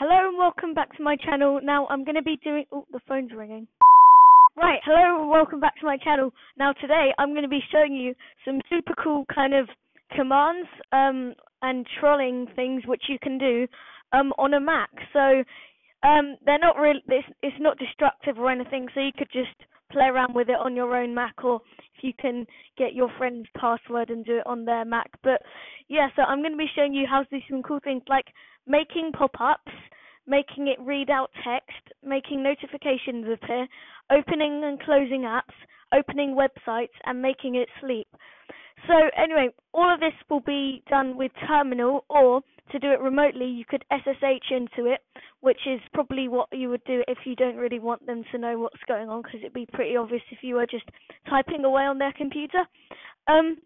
Hello and welcome back to my channel. Now I'm going to be doing. Oh, the phone's ringing. Right, hello and welcome back to my channel. Now today I'm going to be showing you some super cool kind of commands um, and trolling things which you can do um, on a Mac. So um, they're not really. It's, it's not destructive or anything. So you could just play around with it on your own Mac, or if you can get your friend's password and do it on their Mac. But yeah, so I'm going to be showing you how to do some cool things like making pop-ups, making it read out text, making notifications appear, opening and closing apps, opening websites, and making it sleep. So anyway, all of this will be done with Terminal, or to do it remotely, you could SSH into it, which is probably what you would do if you don't really want them to know what's going on, because it'd be pretty obvious if you were just typing away on their computer. Um,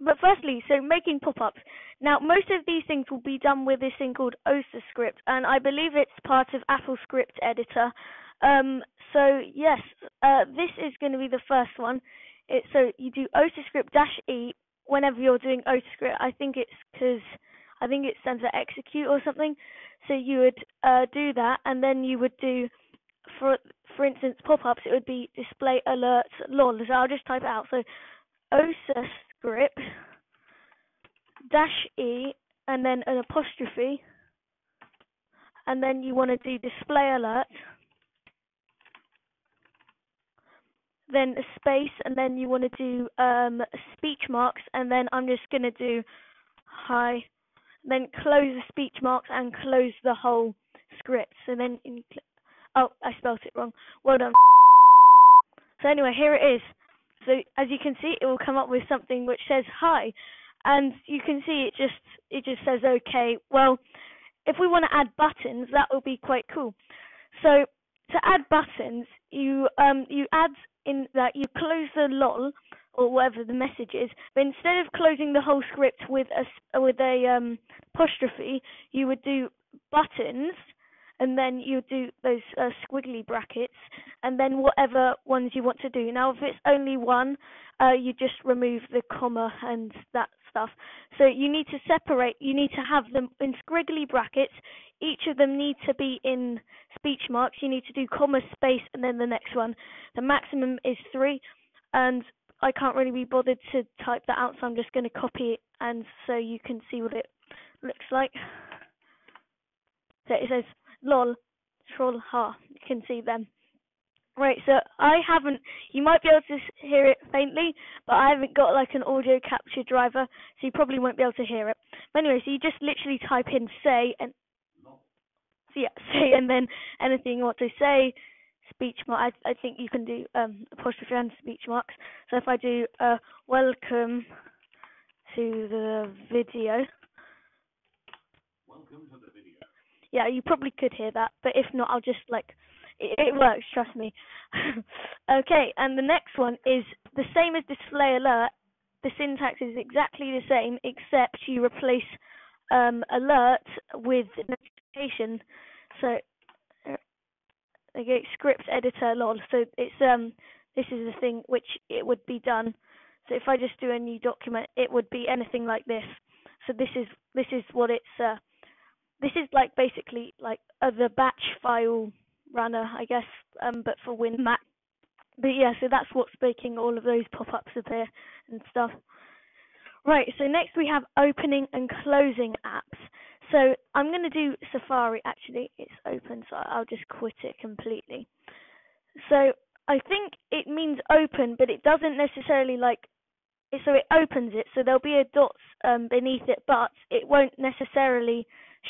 but firstly, so making pop-ups. Now, most of these things will be done with this thing called OsaScript, and I believe it's part of Apple Script Editor. Um, so yes, uh, this is going to be the first one. It, so you do OsaScript dash E whenever you're doing OsaScript. I think it's because I think it stands for execute or something. So you would uh, do that, and then you would do, for for instance, pop-ups. It would be display alerts lol. So I'll just type it out. So OsaScript dash E and then an apostrophe, and then you want to do display alert, then a space, and then you want to do um, speech marks, and then I'm just going to do hi, then close the speech marks and close the whole script. So then, oh, I spelled it wrong. Well done. So anyway, here it is. So as you can see, it will come up with something which says hi, and you can see it just it just says okay. Well, if we want to add buttons, that will be quite cool. So to add buttons, you um you add in that you close the lol or whatever the message is, but instead of closing the whole script with a with a um apostrophe, you would do buttons and then you do those uh, squiggly brackets, and then whatever ones you want to do. Now, if it's only one, uh, you just remove the comma and that stuff. So you need to separate. You need to have them in squiggly brackets. Each of them need to be in speech marks. You need to do comma space and then the next one. The maximum is three, and I can't really be bothered to type that out, so I'm just going to copy it, and so you can see what it looks like. So it says lol, troll, ha. You can see them. Right, so I haven't, you might be able to hear it faintly, but I haven't got like an audio capture driver, so you probably won't be able to hear it. But anyway, so you just literally type in say and, so yeah, say and then anything you want to say, speech mark, I, I think you can do um, apostrophe and speech marks. So if I do uh, welcome to the video. Welcome to the video yeah, you probably could hear that, but if not, I'll just like it, it works. Trust me. okay, and the next one is the same as display alert. The syntax is exactly the same, except you replace um, alert with notification. So okay, script editor lol. So it's um this is the thing which it would be done. So if I just do a new document, it would be anything like this. So this is this is what it's uh, this is like basically like uh, the batch file runner, I guess, um, but for WinMac. But yeah, so that's what's making all of those pop-ups appear and stuff. Right, so next we have opening and closing apps. So I'm going to do Safari, actually, it's open, so I'll just quit it completely. So I think it means open, but it doesn't necessarily like, so it opens it, so there'll be a dot um, beneath it, but it won't necessarily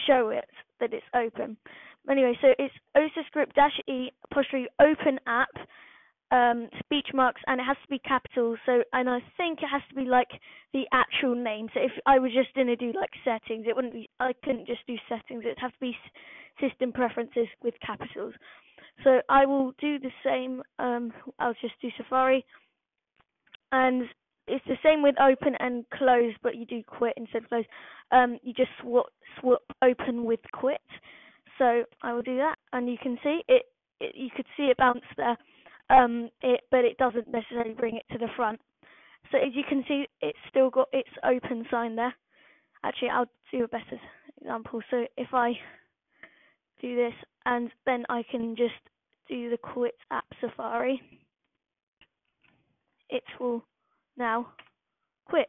show it that it's open. Anyway, so it's OsaScript dash E apostrophe open app um, speech marks and it has to be capital. So and I think it has to be like the actual name. So if I was just gonna do like settings, it wouldn't be. I couldn't just do settings. It'd have to be system preferences with capitals. So I will do the same. Um, I'll just do Safari, and it's the same with open and close, but you do quit instead of close. Um, you just swap, swap open with quit. So I will do that, and you can see it. it you could see it bounce there, um, it, but it doesn't necessarily bring it to the front. So as you can see, it's still got its open sign there. Actually, I'll do a better example. So if I do this, and then I can just do the quit app Safari. It will now quit.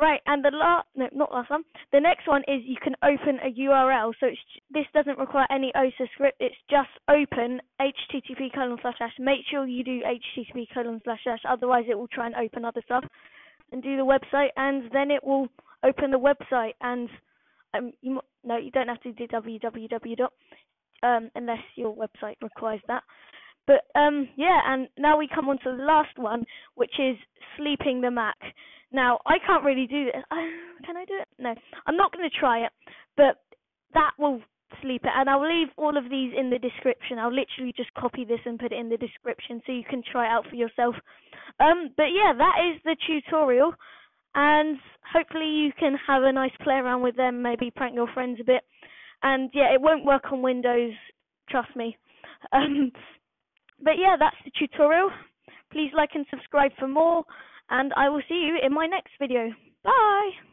Right, and the last, no, not last one. The next one is you can open a URL. So this doesn't require any OSA script. It's just open HTTP colon slash slash. Make sure you do HTTP colon slash slash. Otherwise, it will try and open other stuff. And do the website, and then it will open the website. And um, you no, you don't have to do www dot um, unless your website requires that. But um, yeah, and now we come on to the last one, which is sleeping the Mac. Now I can't really do this. can I do it? No, I'm not going to try it, but that will sleep it. And I'll leave all of these in the description. I'll literally just copy this and put it in the description so you can try it out for yourself. Um, but yeah, that is the tutorial, and hopefully you can have a nice play around with them. Maybe prank your friends a bit. And yeah, it won't work on Windows. Trust me. Um, but yeah, that's the tutorial. Please like and subscribe for more, and I will see you in my next video. Bye!